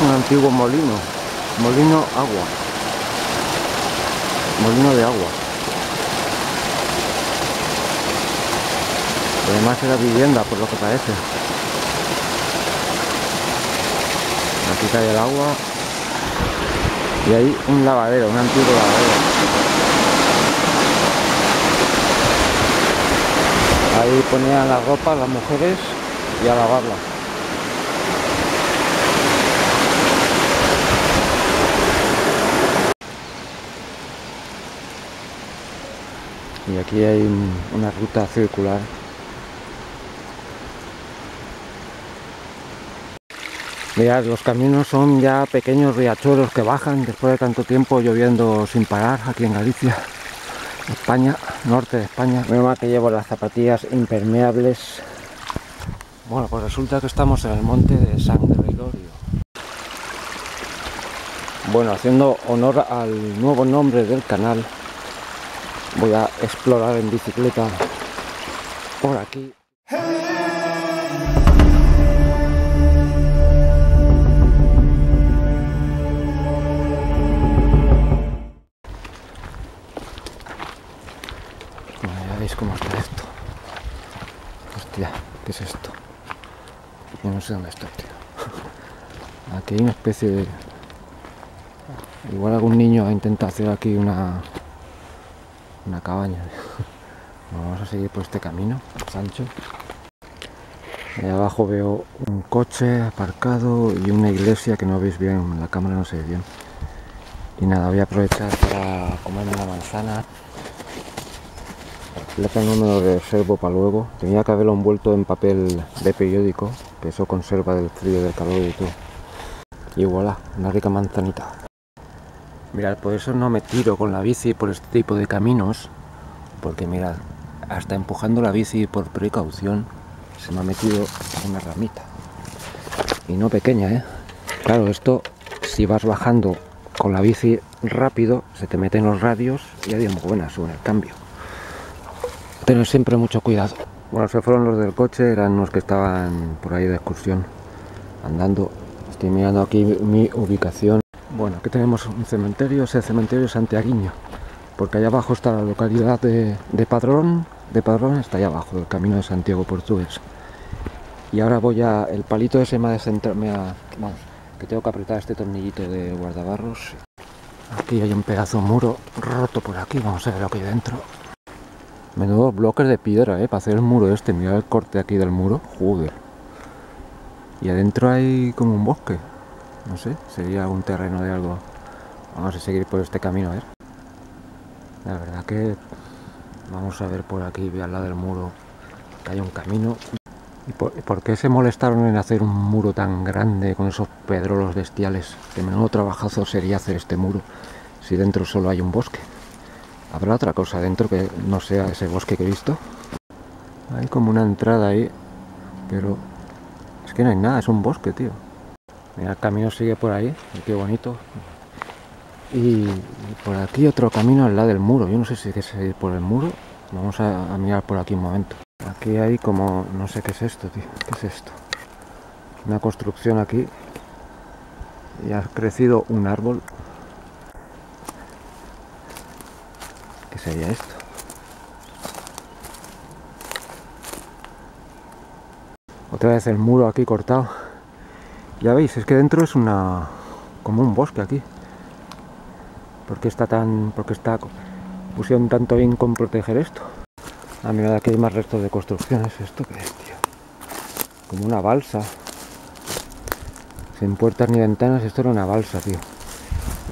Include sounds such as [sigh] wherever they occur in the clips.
un antiguo molino, molino agua, molino de agua. Además era vivienda, por lo que parece. Aquí cae el agua y hay un lavadero, un antiguo lavadero. Ahí ponían la ropa las mujeres y a lavarla. Y aquí hay una ruta circular. Mirad, los caminos son ya pequeños riachuelos que bajan después de tanto tiempo lloviendo sin parar aquí en Galicia, España, norte de España. Menos mal que llevo las zapatillas impermeables. Bueno, pues resulta que estamos en el monte de San Gregorio. Bueno, haciendo honor al nuevo nombre del canal, voy a explorar en bicicleta por aquí. Ya veis cómo está esto. Hostia, ¿qué es esto? Yo no sé dónde estoy, tío. Aquí hay una especie de... Igual algún niño ha intentado hacer aquí una... Una cabaña. [laughs] Vamos a seguir por este camino, Sancho. Ahí abajo veo un coche aparcado y una iglesia que no veis bien, la cámara no se ve bien. Y nada, voy a aprovechar para comerme una manzana. El plátano me lo reservo para luego. Tenía que haberlo envuelto en papel de periódico, que eso conserva del frío, del calor y todo. Y voilà, una rica manzanita. Mirad, por eso no me tiro con la bici por este tipo de caminos, porque mirad, hasta empujando la bici por precaución se me ha metido una ramita. Y no pequeña, ¿eh? Claro, esto si vas bajando con la bici rápido, se te meten los radios y adiós muy buena suena el cambio. Tener siempre mucho cuidado. Bueno, se fueron los del coche, eran los que estaban por ahí de excursión, andando. Estoy mirando aquí mi ubicación. Bueno, aquí tenemos un cementerio, ese cementerio santiaguiño, porque allá abajo está la localidad de, de Padrón, de Padrón está allá abajo, el camino de Santiago Portugués. Y ahora voy a, el palito ese me ha de centrarme a, vamos, que tengo que apretar este tornillito de guardabarros. Aquí hay un pedazo de muro roto por aquí, vamos a ver lo que hay dentro. Menudo bloques de piedra, eh, para hacer el muro este, mira el corte aquí del muro, joder. Y adentro hay como un bosque, no sé, sería un terreno de algo. Vamos a seguir por este camino a ver. La verdad que vamos a ver por aquí, al lado del muro, que hay un camino. ¿Y por, por, qué se molestaron en hacer un muro tan grande con esos pedrolos bestiales? Que menudo trabajazo sería hacer este muro si dentro solo hay un bosque. ¿Habrá otra cosa dentro que no sea ese bosque que he visto? Hay como una entrada ahí, pero es que no hay nada, es un bosque, tío. Mira, el camino sigue por ahí, qué bonito. Y, por aquí otro camino al lado del muro. Yo no sé si es ir por el muro. Vamos a, a, mirar por aquí un momento. Aquí hay como... no sé qué es esto, tío. ¿Qué es esto? Una construcción aquí. Y ha crecido un árbol. ¿Qué sería esto? Otra vez el muro aquí cortado. Ya veis, es que dentro es una... como un bosque aquí. ¿Por qué está tan... porque está... pusieron tanto bien con proteger esto? Ah, mira, aquí hay más restos de construcciones. ¿Esto qué es? Como una balsa. Sin puertas ni ventanas, esto era una balsa, tío.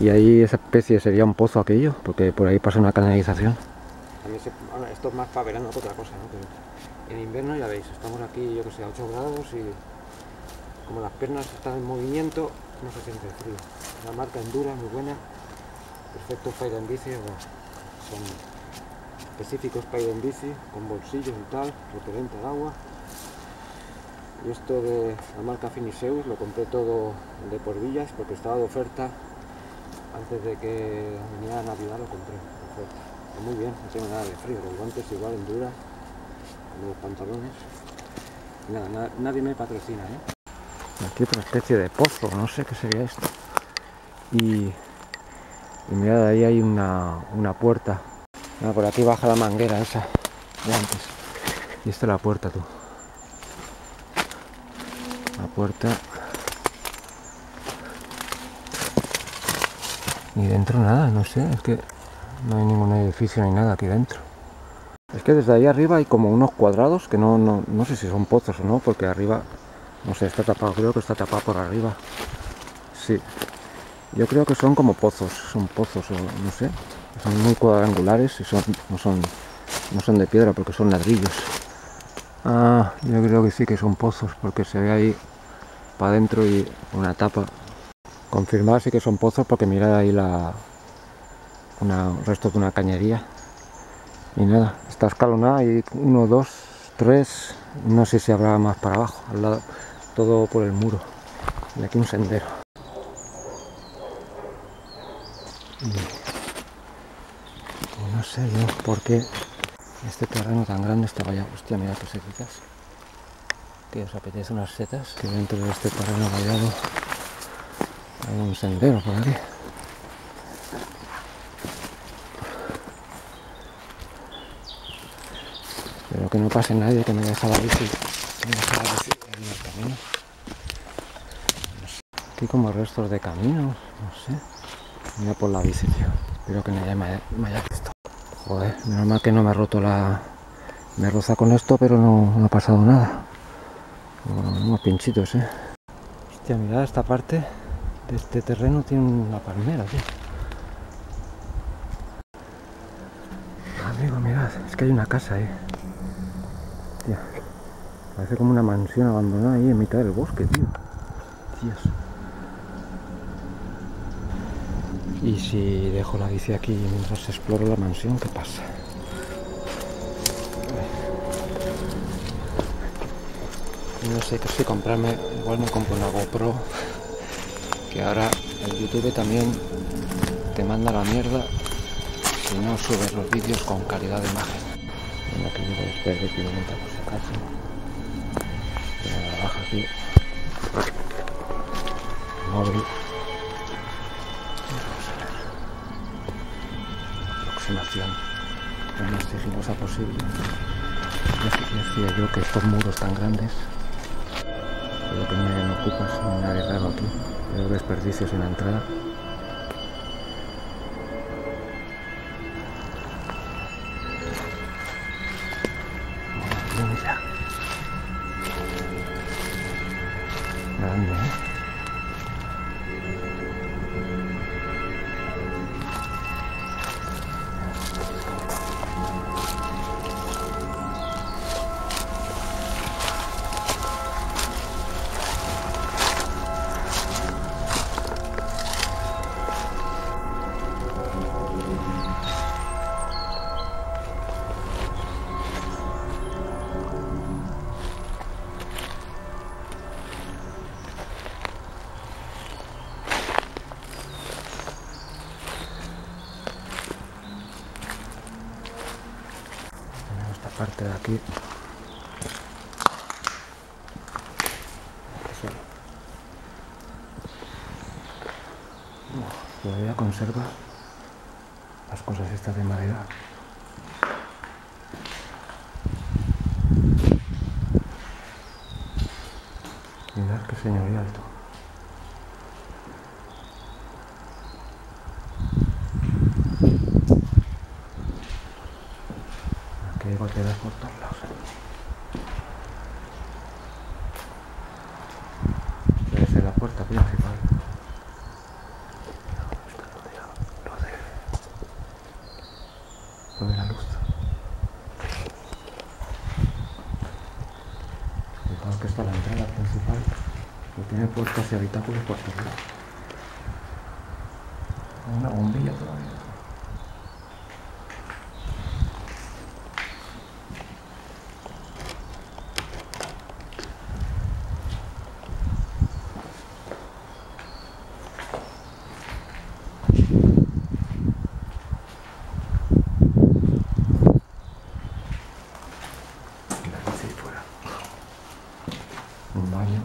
Y ahí esa especie sería un pozo aquello, porque por ahí pasa una canalización. Se... Bueno, esto es más para verano que otra cosa, ¿no? En invierno ya veis, estamos aquí, yo que sé, a 8 grados y como las piernas están en movimiento, no se siente frío. La marca Endura, muy buena. Perfecto para en bici, bueno, son específicos para ir en bici, con bolsillos y tal, repelente al agua. Y esto de la marca Finiseus lo compré todo de por villas porque estaba de oferta antes de que viniera Navidad lo compré. Oferta. Muy bien, no tengo nada de frío, los guantes igual Endura, los pantalones. Nada, nada nadie me patrocina, ¿eh? Aquí otra especie de pozo, no sé qué sería esto. Y, y mirad, ahí hay una, una puerta. Ah, por aquí baja la manguera esa de antes. Y esta es la puerta, tú. La puerta. Y dentro nada, no sé, es que no hay ningún edificio ni nada aquí dentro. Es que desde ahí arriba hay como unos cuadrados que no, no, no sé si son pozos o no, porque arriba, no sé, está tapado, creo que está tapado por arriba. Sí, yo creo que son como pozos, son pozos o no sé, son muy cuadrangulares y son, no son, no son de piedra porque son ladrillos. Ah, yo creo que sí que son pozos porque se ve ahí para adentro y una tapa. Confirmar sí que son pozos porque mirad ahí la, una, resto de una cañería. Y nada, está escalonada y uno, dos, tres, no sé si habrá más para abajo, al lado, todo por el muro. Y aquí un sendero. No sé yo por qué este terreno tan grande estaba ya. Hostia, mira qué sequitas. Que os apetece unas setas. Que dentro de este terreno vallado hay un sendero por aquí. Pero que no pase nadie que me deja la camino. Aquí como restos de caminos, no sé. Mira por la bici, tío. Espero que nadie me haya, visto. Joder, menos mal que no me ha roto la... Me roza con esto, pero no, ha pasado nada. Unos pinchitos, eh. Hostia, mirad esta parte de este terreno tiene una palmera, tío. Amigo, mirad, es que hay una casa ahí. Parece como una mansión abandonada ahí en mitad del bosque, tío. Dios. Y si dejo la bici aquí mientras exploro la mansión, ¿qué pasa? No sé qué comprarme, igual me compro una GoPro, que ahora el YouTube también te manda la mierda si no subes los vídeos con calidad de imagen. Aquí. Móvil. aproximación lo más sigilosa posible. Decía yo que estos muros tan grandes, creo que ocupas, no hay nada raro aquí, veo desperdicios en la entrada. Parte de aquí. Todavía conserva las cosas estas de madera. Mirad qué señorial tú. Aquí hay goteras por todos. Debe la puerta principal. Lo de la luz. Fijaos que la entrada principal. Que tiene puertas y habitáculos por todos lados. Una bombilla todavía. Y la bici fuera. Un baño.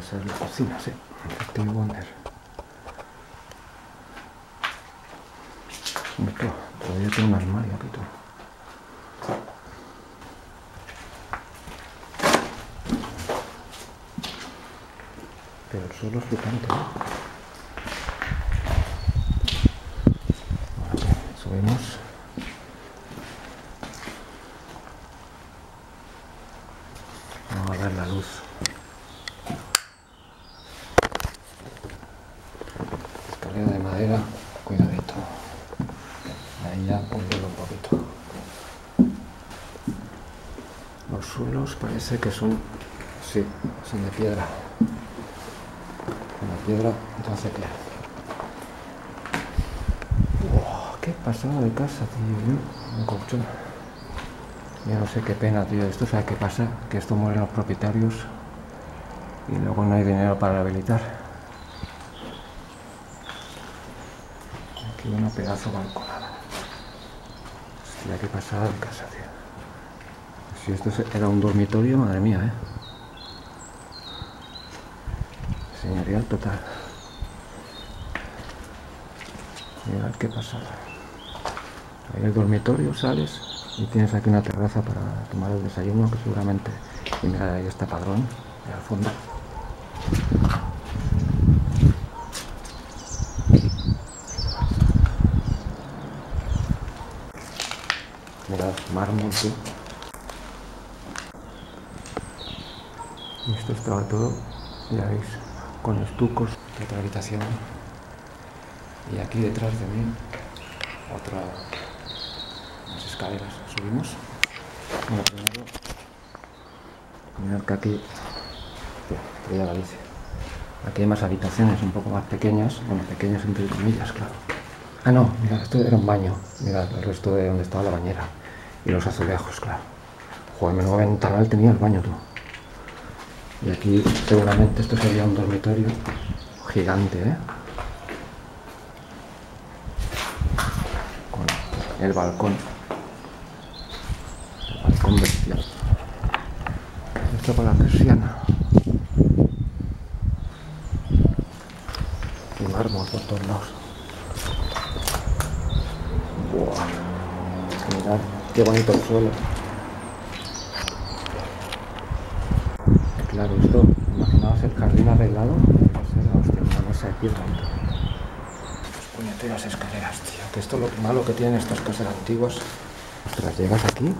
Esa es la cocina, sí. Effective Wonder. Esto, todavía tiene un armario todo. Pero es flipante. ¿no? Bueno, subimos. Vamos a ver la luz. Escalera de madera, cuidadito. Ahí ya hundido un poquito. Los suelos parece que son, sí, son de piedra. La piedra, entonces qué. Wow, qué pasada de casa, tío. Un colchón. Yo no sé qué pena, tío. Esto sabe qué pasa, que esto mueren los propietarios y luego no hay dinero para rehabilitar. Aquí una pedazo balconada. Hostia, qué pasada de casa, tío. Si esto era un dormitorio, madre mía, eh. Señorial total. Mirad qué pasada. Ahí el dormitorio, sales y tienes aquí una terraza para tomar el desayuno, que seguramente... Y mira, ahí está Padrón, ahí al fondo. Mirad, mármol, tío. Esto estaba todo, ya veis, con estucos otra habitación. Y aquí detrás de mí, otra, unas escaleras. Subimos. Bueno, primero, mirad que aquí, que ya. Aquí hay más habitaciones un poco más pequeñas, bueno, pequeñas entre comillas, claro. Ah, no, mira, esto era un baño. Mira el resto de donde estaba la bañera. Y los azulejos, claro. Joder, menudo ventanal tenía el baño, tú. Y aquí seguramente esto sería un dormitorio gigante, ¿eh? Con el balcón. El balcón bestial. Esto con la persiana. Y mármol por todos lados. Buah. Mirad qué bonito el suelo. Claro, esto, imaginaos el jardín arreglado, a ser la hostia, de piedra. Puñeteras escaleras, tío. Que esto es lo malo que tienen estas casas antiguas. Ostras, llegas aquí,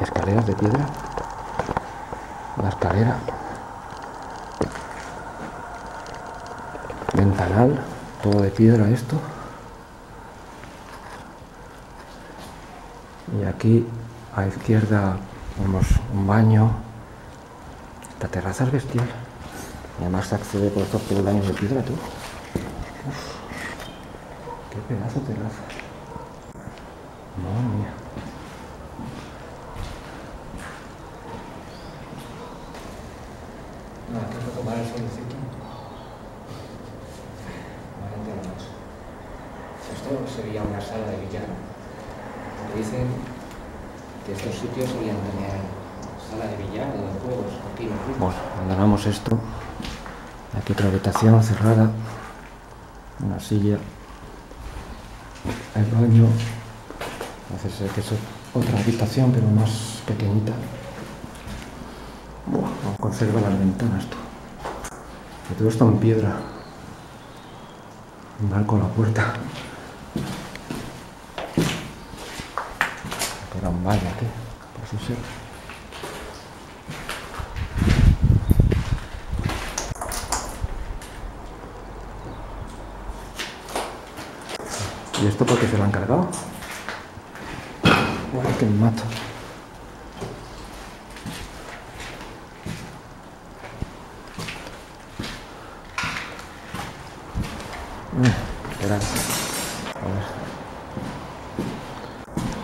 escaleras de piedra, la escalera, ventanal, todo de piedra esto. Y aquí a izquierda vemos un baño. Esta terraza es bestial. Y además se accede por estos peldaños de piedra, tú. Uf, qué pedazo de terraza. Madre mía. No, aquí es tomar el solecito. Valiente la noche. Esto sería una sala de billar. Dicen que estos sitios solían tener Aquí. Bueno, abandonamos esto. Aquí otra habitación cerrada. Una silla. El baño. Parece ser es otra habitación, pero más pequeñita. Aún conserva las ventanas, tú. Y todo esto en piedra. Un barco a la puerta. Era un baño, tío. Parece ser. ¿Y esto por qué se lo han cargado? Que me mato. Esperad. A ver.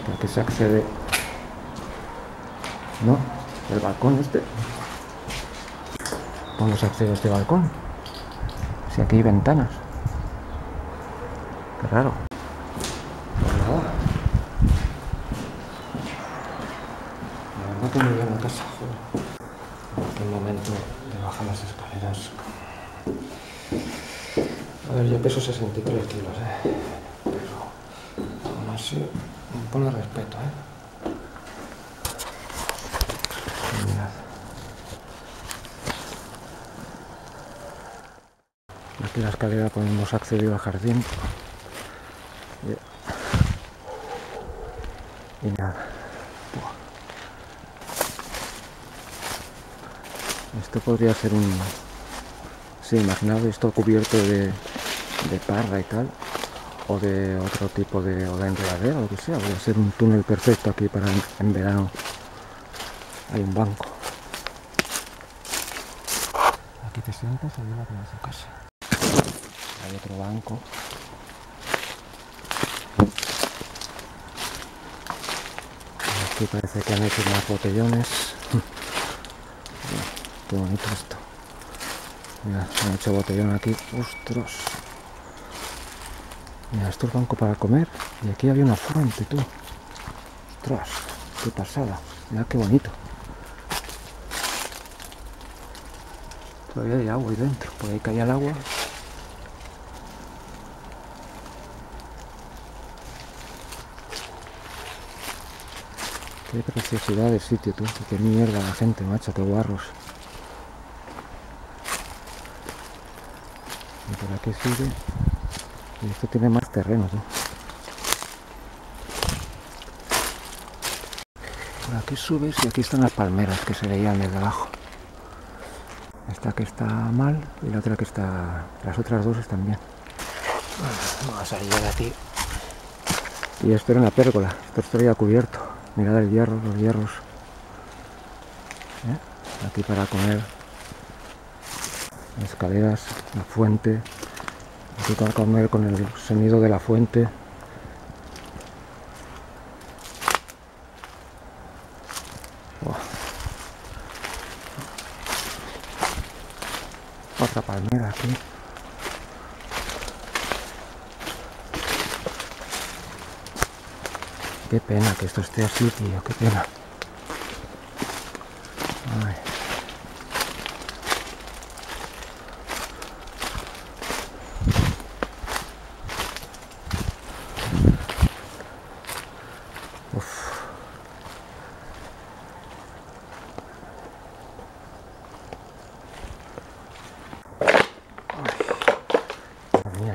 ¿Por qué se accede? No, el balcón este. ¿Cómo se accede a este balcón? Si aquí hay ventanas. Qué raro. Pues nada. La verdad que muy bien la casa, joder. En aquel momento de bajar las escaleras A ver, yo peso 63 kilos, ¿eh? Pero aún así me pone respeto, ¿eh? Mirad. Aquí la escalera cuando hemos accedido al jardín. Y, nada. Esto podría ser un... Sí, imaginaos esto cubierto de, de parra y tal. O de otro tipo de... o de enredadera o lo que sea. Podría ser un túnel perfecto aquí para en, en verano. Hay un banco. Aquí te sientas y llevas a tu casa. Hay otro banco. Aquí parece que han hecho más botellones. [laughs] Qué bonito esto. Mira, han hecho botellón aquí. ¡Ostras! Mira, esto es banco para comer. Y aquí había una fuente, tú. ¡Ostras! ¡Qué pasada! Mira qué bonito. Todavía hay agua ahí dentro. Por ahí caía el agua. Qué preciosidad de sitio, tú. Qué mierda la gente, macho, qué guarros. Y por aquí sigue. Y esto tiene más terreno, tú. Por aquí subes y aquí están las palmeras que se veían desde abajo. Esta que está mal y la otra que está... Las otras dos están bien. Vamos a salir de aquí. Y esto era una pérgola. Esto estaría cubierto. Mirad el hierro, los hierros. ¿Eh? Aquí para comer. Escaleras, la fuente. Para comer con el sonido de la fuente. Oh. Otra palmera aquí. Qué pena que esto esté así, tío, qué pena. Uf.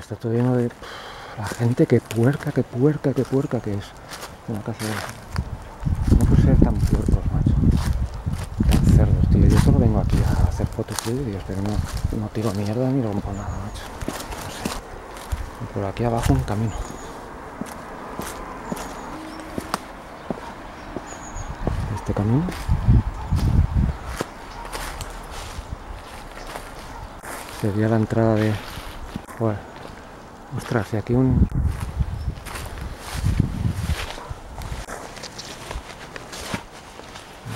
Está todo lleno de... La gente que puerca, que puerca, que puerca que es una casa de... No puede ser tan puercos, macho. Tan cerdos, tío. Yo solo vengo aquí a hacer fotos y vídeos, pero no, no tiro mierda ni rompo nada, macho. No sé. Por aquí abajo un camino. Este. Sería la entrada de... Joder. Ostras, y aquí un...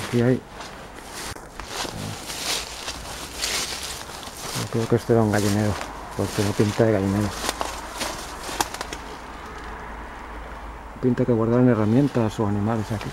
Aquí hay... Creo que esto era un gallinero, porque no pinta de gallinero. Pinta que guardaron herramientas o animales aquí.